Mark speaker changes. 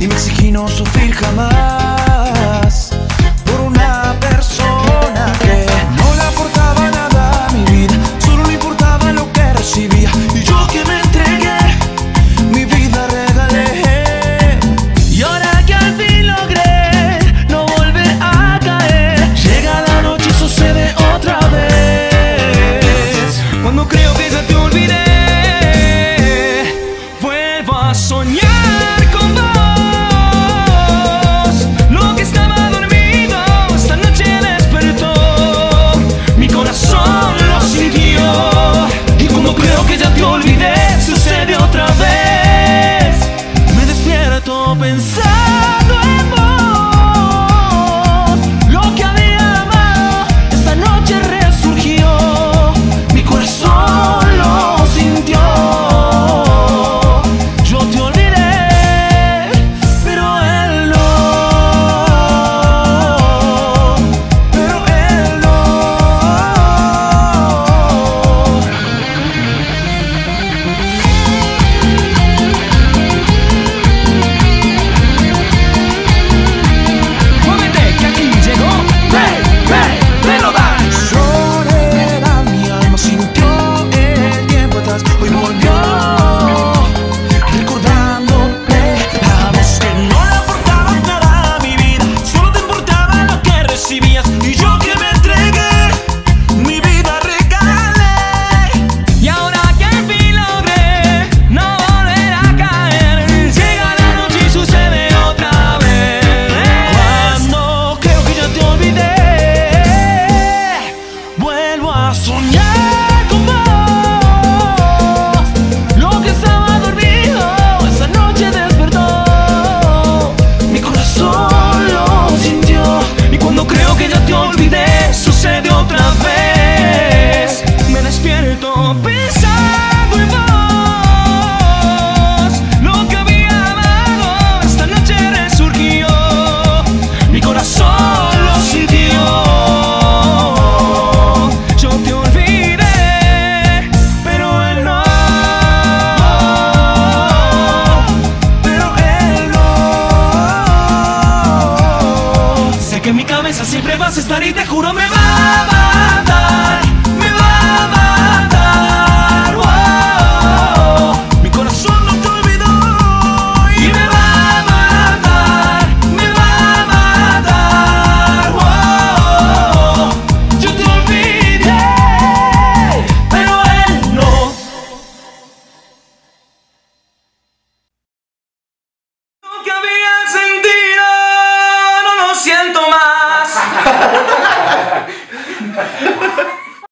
Speaker 1: y me exigí no sufrir jamás. sognare Siempre vas a estar y te juro me va, va